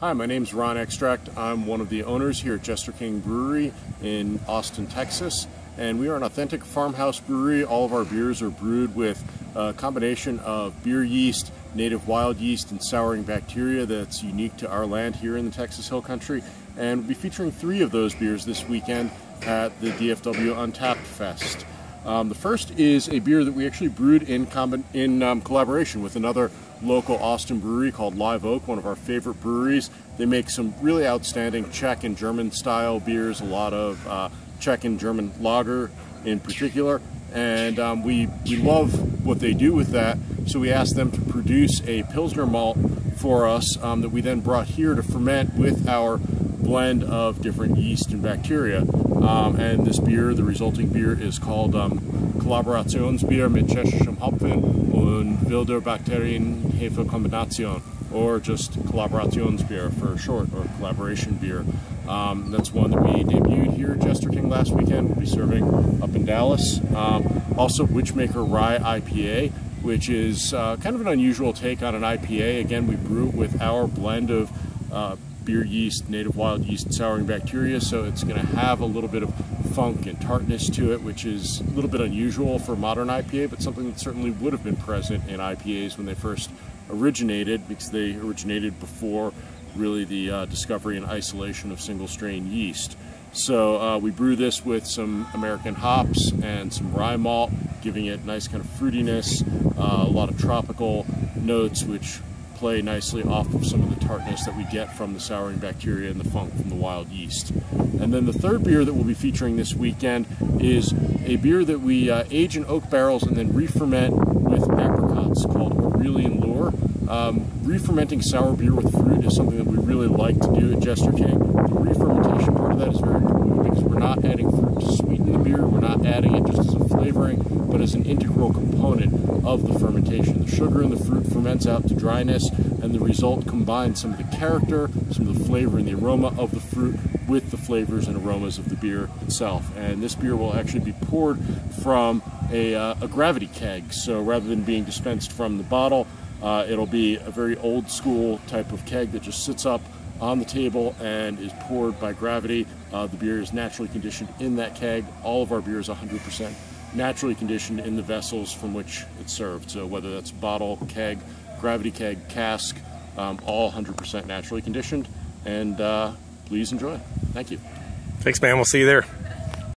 Hi, my name's Ron Extract. I'm one of the owners here at Jester King Brewery in Austin, Texas. And we are an authentic farmhouse brewery. All of our beers are brewed with a combination of beer yeast, native wild yeast, and souring bacteria that's unique to our land here in the Texas Hill Country. And we'll be featuring three of those beers this weekend at the DFW Untapped Fest. Um, the first is a beer that we actually brewed in, in um, collaboration with another local Austin brewery called Live Oak, one of our favorite breweries. They make some really outstanding Czech and German style beers, a lot of uh, Czech and German lager in particular. And um, we, we love what they do with that, so we asked them to produce a Pilsner malt for us um, that we then brought here to ferment with our blend of different yeast and bacteria. Um, and this beer, the resulting beer, is called um, Kollaborationsbier mit tschechischem Hopfen und wilder Bakterien Hefe Kombination, or just Kollaborationsbier for short, or collaboration beer. Um, that's one that we debuted here at Jester King last weekend. We'll be serving up in Dallas. Um, also, Wytchmaker Rye IPA, which is uh, kind of an unusual take on an IPA. Again, we brew it with our blend of uh, beer yeast, native wild yeast, and souring bacteria, so it's going to have a little bit of funk and tartness to it, which is a little bit unusual for modern IPA, but something that certainly would have been present in IPAs when they first originated, because they originated before really the uh, discovery and isolation of single strain yeast. So uh, we brew this with some American hops and some rye malt, giving it nice kind of fruitiness, uh, a lot of tropical notes, which play nicely off of some of the tartness that we get from the souring bacteria and the funk from the wild yeast. And then the third beer that we'll be featuring this weekend is a beer that we uh, age in oak barrels and then re-ferment with apricots called Aurelian Lure. Um, re-fermenting sour beer with fruit is something that we really like to do at Jester King. The re-fermentation part of that is very important because we're not adding fruit to sweeten the beer, we're not adding it just as a flavoring, but as an integral component of the fermentation. The sugar in the fruit ferments out to dryness, and the result combines some of the character, some of the flavor and the aroma of the fruit with the flavors and aromas of the beer itself. And this beer will actually be poured from a, uh, a gravity keg. So rather than being dispensed from the bottle, uh, it'll be a very old school type of keg that just sits up on the table and is poured by gravity. Uh, the beer is naturally conditioned in that keg. All of our beer is 100% naturally conditioned in the vessels from which it's served. So whether that's bottle, keg, gravity keg, cask, um, all 100% naturally conditioned. And uh, please enjoy. Thank you. Thanks, man. We'll see you there.